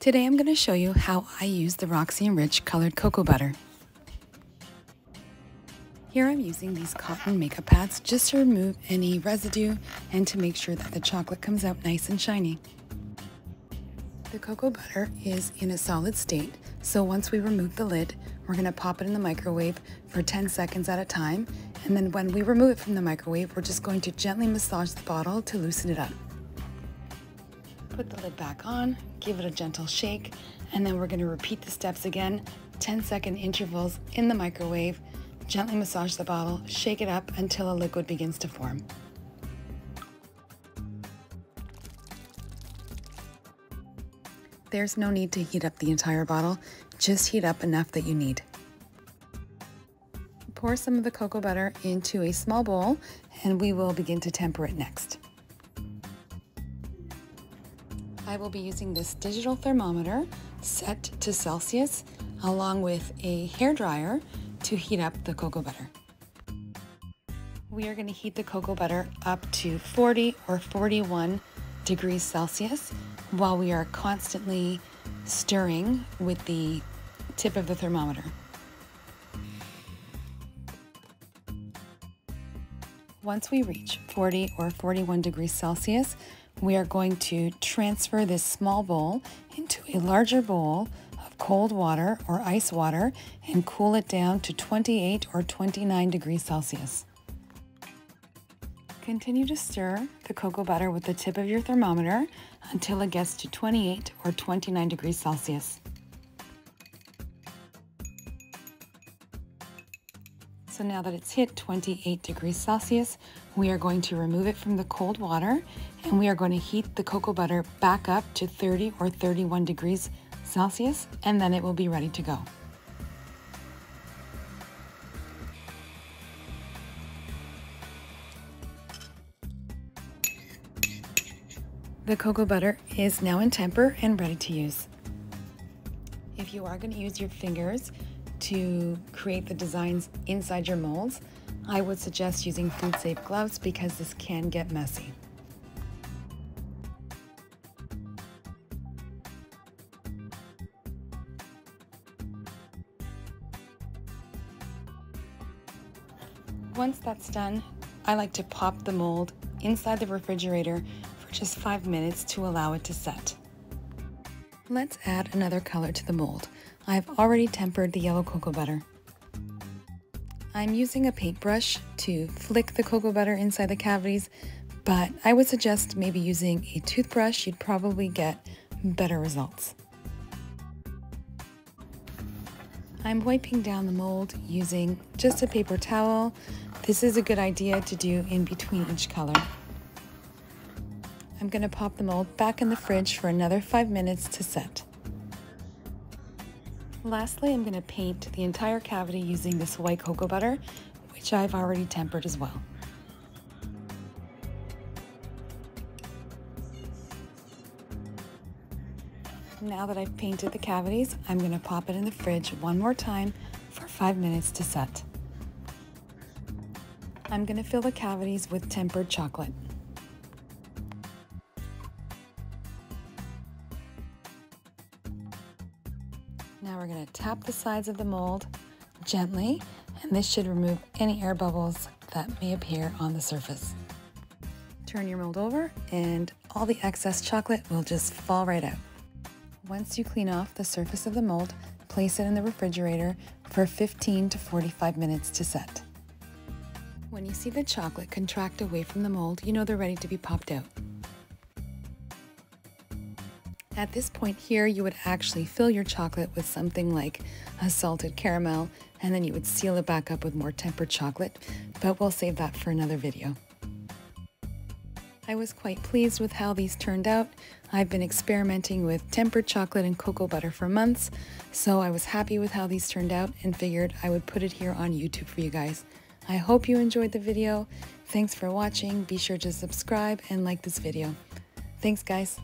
Today I'm going to show you how I use the Roxy and Rich colored cocoa butter. Here I'm using these cotton makeup pads just to remove any residue and to make sure that the chocolate comes out nice and shiny. The cocoa butter is in a solid state, so once we remove the lid, we're going to pop it in the microwave for 10 seconds at a time, and then when we remove it from the microwave, we're just going to gently massage the bottle to loosen it up. Put the lid back on, give it a gentle shake, and then we're going to repeat the steps again 10 second intervals in the microwave. Gently massage the bottle, shake it up until a liquid begins to form. There's no need to heat up the entire bottle, just heat up enough that you need. Pour some of the cocoa butter into a small bowl and we will begin to temper it next. I will be using this digital thermometer set to Celsius along with a hair dryer to heat up the cocoa butter. We are going to heat the cocoa butter up to 40 or 41 degrees Celsius while we are constantly stirring with the tip of the thermometer. Once we reach 40 or 41 degrees Celsius, we are going to transfer this small bowl into a larger bowl of cold water or ice water and cool it down to 28 or 29 degrees Celsius. Continue to stir the cocoa butter with the tip of your thermometer until it gets to 28 or 29 degrees Celsius. So now that it's hit 28 degrees Celsius, we are going to remove it from the cold water and we are going to heat the cocoa butter back up to 30 or 31 degrees Celsius and then it will be ready to go. The cocoa butter is now in temper and ready to use. If you are going to use your fingers, to create the designs inside your molds, I would suggest using food safe gloves because this can get messy. Once that's done, I like to pop the mold inside the refrigerator for just five minutes to allow it to set. Let's add another color to the mold. I've already tempered the yellow cocoa butter. I'm using a paintbrush to flick the cocoa butter inside the cavities, but I would suggest maybe using a toothbrush, you'd probably get better results. I'm wiping down the mold using just a paper towel. This is a good idea to do in between each color. I'm going to pop the mold back in the fridge for another five minutes to set. Lastly, I'm going to paint the entire cavity using this white cocoa butter, which I've already tempered as well. Now that I've painted the cavities, I'm going to pop it in the fridge one more time for five minutes to set. I'm going to fill the cavities with tempered chocolate. Now we're going to tap the sides of the mold gently, and this should remove any air bubbles that may appear on the surface. Turn your mold over and all the excess chocolate will just fall right out. Once you clean off the surface of the mold, place it in the refrigerator for 15 to 45 minutes to set. When you see the chocolate contract away from the mold, you know they're ready to be popped out. At this point here, you would actually fill your chocolate with something like a salted caramel, and then you would seal it back up with more tempered chocolate, but we'll save that for another video. I was quite pleased with how these turned out. I've been experimenting with tempered chocolate and cocoa butter for months, so I was happy with how these turned out and figured I would put it here on YouTube for you guys. I hope you enjoyed the video. Thanks for watching. Be sure to subscribe and like this video. Thanks, guys.